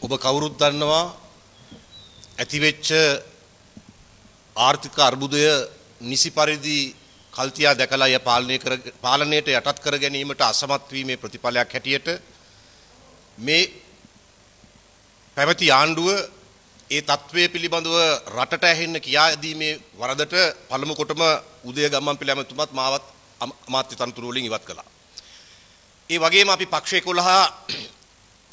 ඔබ කවුරුත් දන්නවා ඇතිවෙච්ච ආර්ථික අර්බුදය නිසි පරිදි කල්තියා දැකලා එය පාලනය කර පාලනයට යටත් කර ගැනීමට අසමත් වීමේ ප්‍රතිඵලයක් හැටියට මේ පැවති ආණ්ඩුව ඒ තත්ත්වය පිළිබඳව රටට ඇහෙන්න කියා දීමේ වරදට පළමු කොටම උදය ගම්මන්පිල ඇමතුමත් මාවත් අමාත්‍ය තනතුරු වලින් ඉවත් කළා. ඒ වගේම අපි පක්ෂ 11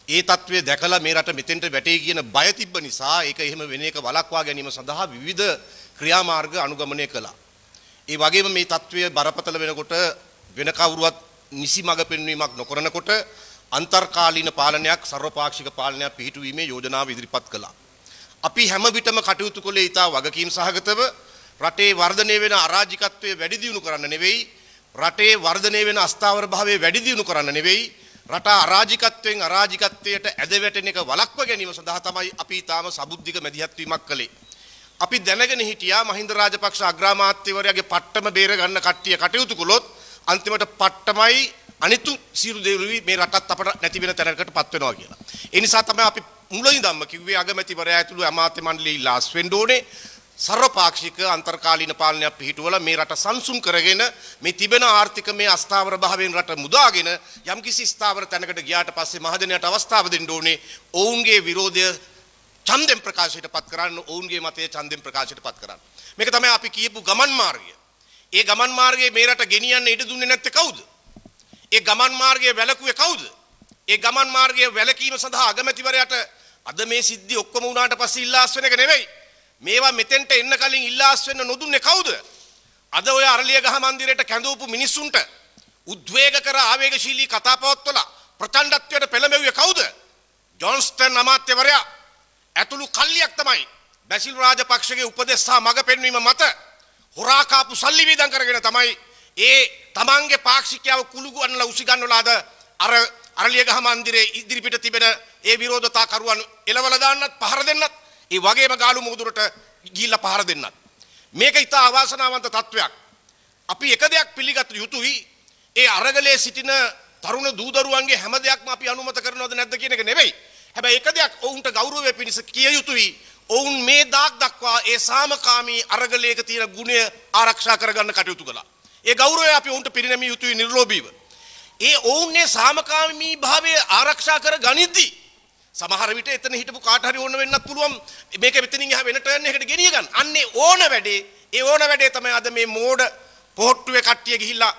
ඒ తත්වය දැකලා මේ රට මෙතෙන්ට වැටේ කියන බය තිබ්බ නිසා ඒක එහෙම වෙන එක වළක්වා ගැනීම සඳහා විවිධ ක්‍රියාමාර්ග අනුගමනය කළා. ඒ වගේම මේ తත්වය බරපතල වෙනකොට වෙන කවුරුවත් නිසි මඟ පෙන්වීමක් නොකරනකොට අන්තර්කාලීන පාලනයක් සර්වපාක්ෂික පාලනයක් පිහිටුවීමේ යෝජනාව ඉදිරිපත් කළා. අපි හැම විටම කටයුතු කළේ ඉතා වගකීම් සහගතව රටේ වර්ධනය වෙන අරාජිකත්වය වැඩි දියුණු කරන්න නෙවෙයි රටේ වර්ධනය වෙන අස්ථාවර භාවය වැඩි දියුණු කරන්න නෙවෙයි රට අරාජිකත්වයෙන් අරාජිකත්වයට ඇද වැටෙන එක වළක්ව ගැනීම සඳහා තමයි අපි ඊටාම සබුද්ධික මැදිහත් වීමක් කළේ. අපි දැනගෙන හිටියා මහින්ද රාජපක්ෂ අග්‍රාමාත්‍යවරයාගේ පට්ටම බේර ගන්න කට්ටිය කටයුතු කළොත් අන්තිමට පට්ටමයි අනිතු සියලු දේවලුයි මේ රටත් අපට නැති වෙන තැනකට පත් වෙනවා කියලා. ඒ නිසා තමයි අපි මුලින්දම්ම කිව්වේ අගමැතිවරයා ඇතුළු අමාත්‍ය මණ්ඩලය ඉල්ලාස් වෙන්න ඕනේ. සර්වපාක්ෂික අන්තර්කාලීන පාලනයක් පිහිටුවලා මේ රට සංසුන් කරගෙන මේ තිබෙන ආර්ථික මේ අස්ථාවර භාවයෙන් රට මුදාගෙන යම්කිසි ස්ථාවර තැනකට ගියාට පස්සේ මහජනයාට අවස්ථාව දෙන්න ඕනේ. ඔවුන්ගේ විරෝධය ඡන්දෙන් ප්‍රකාශයට පත් කරන්න ඔවුන්ගේ මතය ඡන්දෙන් ප්‍රකාශයට පත් කරන්න. මේක තමයි අපි කියපු ගමන් මාර්ගය. ඒ ගමන් මාර්ගයේ මේ රට ගෙනියන්න ඉඩ දුන්නේ නැත්තේ කවුද? ඒ ගමන් මාර්ගයේ වැළකුවේ කවුද? ඒ ගමන් මාර්ගයේ වැළකීම සඳහා අගමැතිවරයාට අද මේ සිද්ධි ඔක්කොම වුණාට පස්සේ ඉල්ලාස් වෙන එක නෙවෙයි. මේවා මෙතෙන්ට එන්න කලින් ඉල්ලාස් වෙන්න නොදුන්නේ කවුද? අද ඔය අරලියගහ මන්දිරයට කැඳවපු මිනිස්සුන්ට උද්වේග කර ආවේගශීලී කතා පවත්වලා ප්‍රචණ්ඩත්වයට පෙළඹෙව්වේ කවුද? ජොන්ස්ටන් අමාත්‍යවරයා ඇතුළු කල්ලියක් තමයි බැසිල් රාජපක්ෂගේ උපදෙස් සහ මඟ පෙන්වීම මත හොරා කාපු සල්ලි වීදම් කරගෙන තමයි ඒ තමන්ගේ පාක්ෂිකයව කුළුගු අන්නලා උසි ගන්නලාද අර අරලියගහ මන්දිරේ ඉදිරිපිට තිබෙන ඒ විරෝධතා කරුවන් එලවලා දාන්නත් පහර දෙන්නත් ඒ වගේම ගාලු මුහුදුරට ගිහිල්ලා පහර දෙන්නත්. මේක ඉතා අවාසනාවන්ත තත්වයක්. අපි එක දෙයක් පිළිගත යුතුයි. ඒ අරගලේ සිටින තරුණ දූදරුවන්ගේ හැම දෙයක්ම අපි අනුමත කරනවද නැද්ද කියන එක නෙවෙයි. හැබැයි එක දෙයක් ඔවුන්ට ගෞරවය පිණිස කිය යුතුයි. ඔවුන් මේ දාක් දක්වා ඒ සාමකාමී අරගලයක තියෙන ගුණය ආරක්ෂා කරගන්න කටයුතු කළා. ඒ ගෞරවය අපි ඔවුන්ට පිරිනැමිය යුතුයි නිර්ලෝභීව. ඒ ඔවුන්නේ සාමකාමී භාවය ආරක්ෂා කර ගනිද්දී සමහර විට එතන හිටපු කාට හරි ඕන වෙන්නත් පුළුවන් මේක මෙතනින් එහා වෙන ටර්න් එකකට ගෙනිය ගන්න. අන්නේ ඕන වැඩේ ඒ ඕන වැඩේ තමයි අද මේ මෝඩ පොහට්ටුවේ කට්ටිය ගිහිල්ලා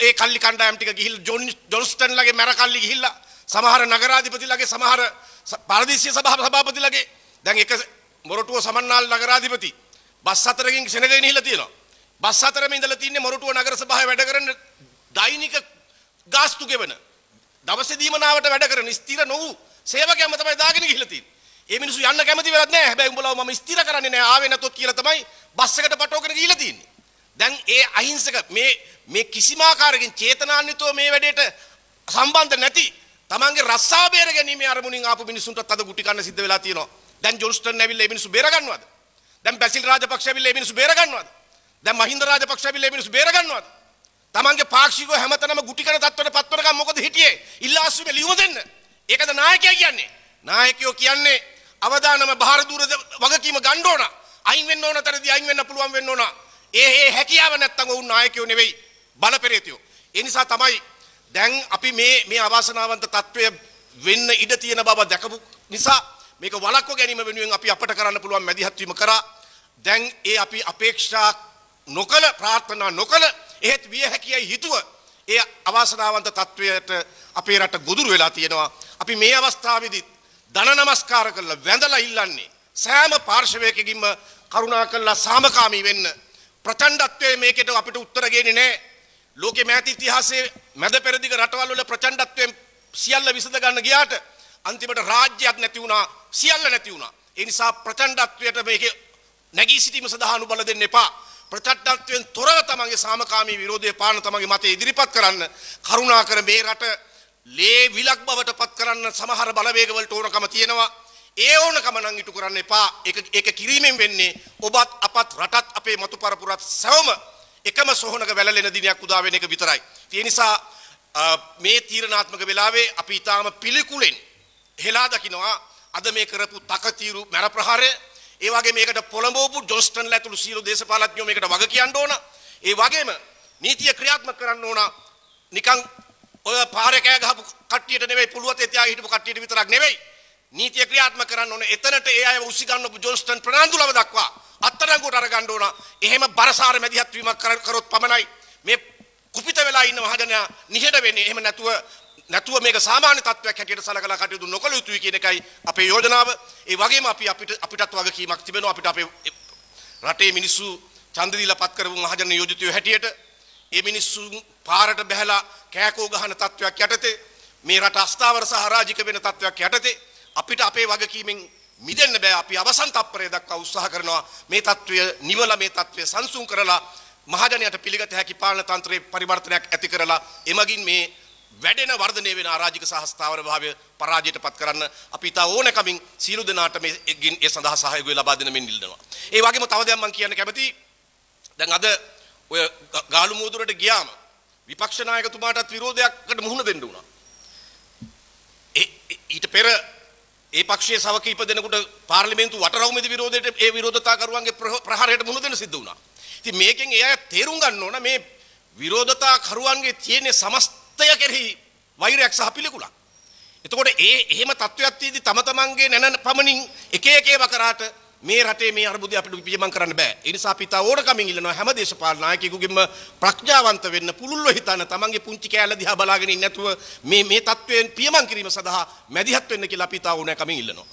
ඒ කල්ලි කණ්ඩායම් ටික ගිහිල්ලා ජොන් ජොන්ස්ටන්ලගේ මැර කල්ලි ගිහිල්ලා සමහර නගරාධිපතිලගේ සමහර පරදේශීය සභා සභාපතිලගේ දැන් එක මොරටුව සමන්නාල් නගරාධිපති බස් හතරකින් සෙනගගෙන ඉහිලා තියෙනවා. බස් හතරම ඉඳලා තින්නේ මොරටුව නගර සභාවේ වැඩ කරන දෛනික ගාස්තු ගෙවන දවසේ දීමනාවට වැඩ කරන ස්ථිර නොවූ සේවකයන්ම තමයි දාගෙන ගිහිල්ලා තියෙන්නේ. ඒ මිනිස්සු යන්න කැමති වෙලත් නැහැ. හැබැයි උඹලව මම ස්ථිර කරන්නේ නැහැ. ආවේ නැතොත් කියලා තමයි බස් එකට පටවගෙන ගිහිල්ලා තියෙන්නේ. දැන් ඒ අහිංසක මේ මේ කිසිම ආකාරයකින් චේතනාන්විතව මේ වැඩේට සම්බන්ධ නැති තමන්ගේ රස්සාව බේර ගැනීම අරමුණින් ආපු මිනිසුන්ටත් අද ගුටි කන්න සිද්ධ වෙලා තියෙනවා. දැන් ජොන්ස්ටන් ඇවිල්ලා මේ මිනිස්සු බේර ගන්නවද? දැන් බැසිල් රාජපක්ෂ ඇවිල්ලා මේ මිනිස්සු බේර ගන්නවද? දැන් මහින්ද රාජපක්ෂ ඇවිල්ලා මේ මිනිස්සු බේර ගන්නවද? තමන්ගේ පාක්ෂිකව හැමතැනම ගුටි කන තත්ත්වයට පත් වෙනකම් මොකද හිටියේ? ඉල්ලාස්සුමේ ලියුම දෙන්න. ඒකද නායකයා කියන්නේ. නායකයෝ කියන්නේ අවදානම භාරදූර වගකීම ගන්න ඕන. අයින් වෙන්න ඕන තරදී අයින් වෙන්න පුළුවන් වෙන්න ඕන. ඒ ඒ හැකියාව නැත්තම් ඔවුන් නායකයෝ නෙවෙයි බලපෙරේතයෝ. ඒ නිසා තමයි දැන් අපි මේ මේ අවාසනාවන්ත తත්වය වෙන්න ඉඩ තියෙන බව දැකපු නිසා මේක වළක්ව ගැනීම වෙනුවෙන් අපි අපට කරන්න පුළුවන් මැදිහත් වීම කරා දැන් ඒ අපි අපේක්ෂා නොකල ප්‍රාර්ථනා නොකල එහෙත් විය හැකියයි හිතුව ඒ අවාසනාවන්ත තත්වයට අපේ රට ගොදුරු වෙලා තියෙනවා අපි මේ අවස්ථාවේදී දන නමස්කාර කරලා වැඳලා ඉල්ලන්නේ සෑම පාර්ශවයකකින්ම කරුණා කළා සාමකාමී වෙන්න. ප්‍රචණ්ඩත්වයේ මේකට අපිට උත්තර ගේන්නේ නැහැ ලෝකේ මෑත ඉතිහාසයේ මැද පෙරදිග රටවල් වල ප්‍රචණ්ඩත්වයෙන් සියල්ල විසඳ ගන්න ගියාට අන්තිමට රාජ්‍යයක් නැති වුණා සියල්ල නැති වුණා. ඒ නිසා ප්‍රචණ්ඩත්වයට මේකේ නැගී සිටීම සඳහා අනුබල දෙන්න එපා. ප්‍රචණ්ඩත්වයෙන් තොරව තමන්ගේ සාමකාමී විරෝධය පාන තමන්ගේ මතය ඉදිරිපත් කරන්න. කරුණාකර මේ රට ලේ විලක් බවට පත් කරන්න සමහර බලවේගවලට ඕනකම තියෙනවා. ඒ ඕනකම නම් ඉටු කරන්න එපා. ඒක ඒක කිරීමෙන් වෙන්නේ ඔබත් අපත් රටත් අපේ මතු පරපුරත් සැවම එකම සොහනක වැළලෙන දිනයක් උදා වෙන එක විතරයි. ඒ නිසා මේ තීරණාත්මක වෙලාවේ අපි ඊටාම පිළිකුලෙන් හෙලා දකිනවා අද මේ කරපු තකතිරු මැර ප්‍රහාරය ඒ වගේ මේකට පොළඹවපු ජොස්ටන් ඇතුළු සියලු දේශපාලඥයෝ මේකට වග කියන්න ඕන. ඒ වගේම නීතිය ක්‍රියාත්මක කරන්න ඕන. නිකන් ඔය පාරේ කෑ ගහපු කට්ටියට නෙවෙයි පුළුවතේ තියා හිටපු කට්ටියට විතරක් නෙවෙයි. නීතිය ක්‍රියාත්මක කරන්න ඕන. එතනට ඒ අය උසි ගන්නපු ජොස්ටන් ප්‍රනාන්දුලව දක්වා අත්අඩංගුවට අරගන්න ඕන. එහෙම බරසාර මැදිහත් වීමක් කරොත් පමණයි මේ කුපිත වෙලා ඉන්න මහජනයා නිහඬ වෙන්නේ. එහෙම නැතුව නැතුව මේක සාමාන්‍ය තත්ත්වයක් හැටියට සලකලා කටයුතු නොකළ යුතුයි කියන එකයි අපේ යෝජනාව. ඒ වගේම අපි අපිට අපිටත් වගකීමක් තිබෙනවා අපිට අපේ රටේ මිනිස්සු ඡන්ද දීලා පත් කරපු මහජන නියෝජිතයෝ හැටියට ඒ මිනිස්සු පාරට බැහැලා කෑකෝ ගහන තත්ත්වයක් යටතේ මේ රට අස්ථාවර සහ හරාජික වෙන තත්ත්වයක් යටතේ අපිට අපේ වගකීමෙන් මිදෙන්න බෑ අපි අවසන් තප්පරය දක්වා උත්සාහ කරනවා මේ තත්ත්වය නිවලා මේ තත්ත්වය සංසුන් කරලා මහජනයට පිළිගත හැකි පාලන තන්ත්‍රයේ පරිවර්තනයක් ඇති කරලා එමගින් මේ වැඩෙන වර්ධනය වෙන ආරාජික සහස්ථාවර භාවය පරාජයට පත් කරන්න අපි ඉතා ඕනකමින් සියලු දෙනාට මේ ඒ සඳහා සහයෝගය ලබා දෙන මෙන් ඉල්ලනවා. ඒ වගේම තව දෙයක් මම කියන්න කැමතියි. දැන් අද ඔය ගාලු මූදුරට ගියාම විපක්ෂ නායකතුමාටත් විරෝධයක්කට මුහුණ දෙන්න වුණා. ඊට පෙර ඒ පක්ෂයේ සව කීප දෙනෙකුට පාර්ලිමේන්තු වටරවුමේදී විරෝධයට ඒ විරෝධතාකරුවන්ගේ ප්‍රහාරයට මුහුණ දෙන්න සිද්ධ වුණා. ඉතින් මේකෙන් ඒ අය තේරුම් ගන්න ඕන මේ විරෝධතාකරුවන්ගේ තියෙන සමස්තය කෙරෙහි වෛරයක් සහ පිළිකුලක්. එතකොට ඒ එහෙම තත්වයක් තියදී තම තමන්ගේ නැන පමණින් එක එක ඒවා කරාට මේ රටේ මේ අර්බුදය අපිට පියමන් කරන්න බෑ. ඒ නිසා අපි තා ඕනකමින් ඉල්ලනවා හැම දේශපාලන නායකයෙකුගෙම ප්‍රඥාවන්ත වෙන්න පුළුල්ව හිතන තමන්ගේ පුංචි කෑල්ල දිහා බලාගෙන ඉන්නේ නැතුව මේ මේ තත්වයෙන් පියමන් කිරීම සඳහා මැදිහත් වෙන්න කියලා අපි තා ඕනකමින් ඉල්ලනවා.